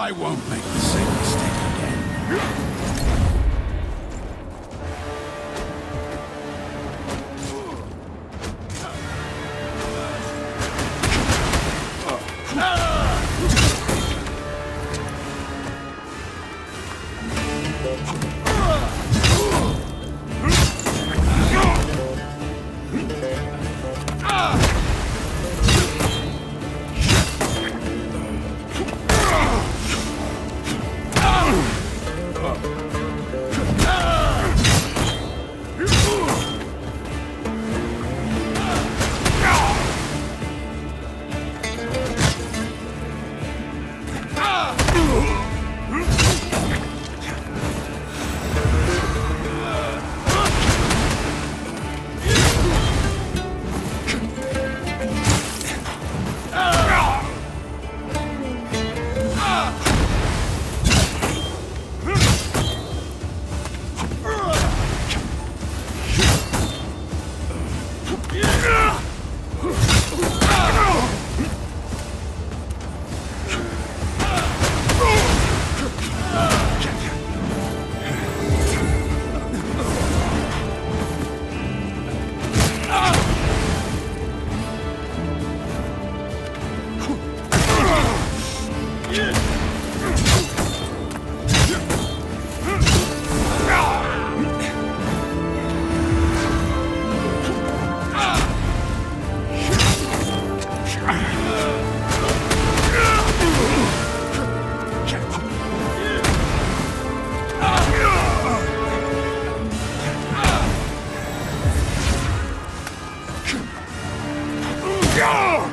I won't make the same mistake again. Look!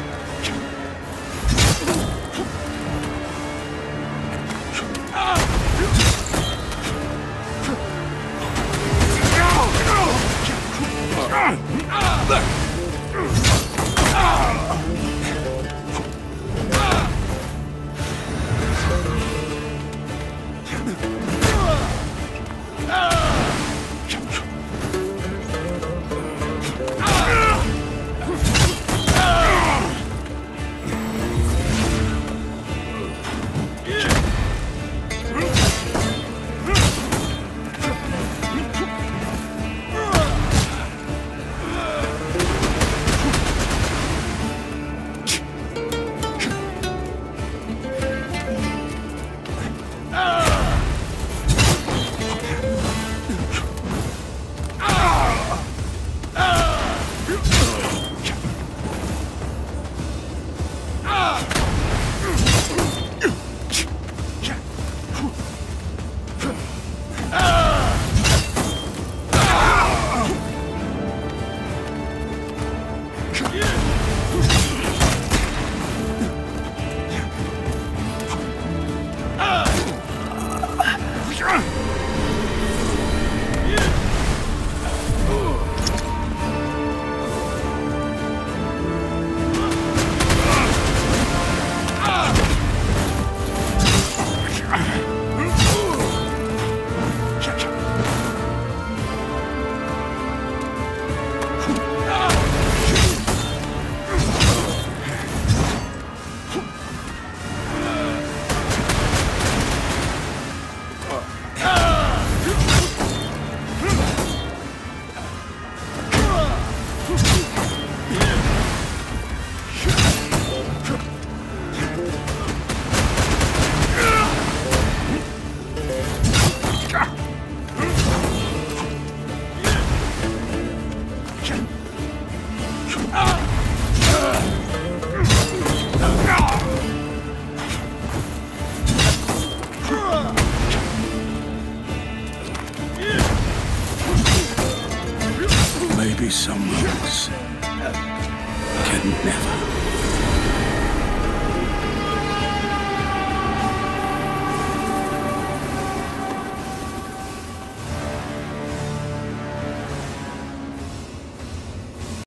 someone else can never.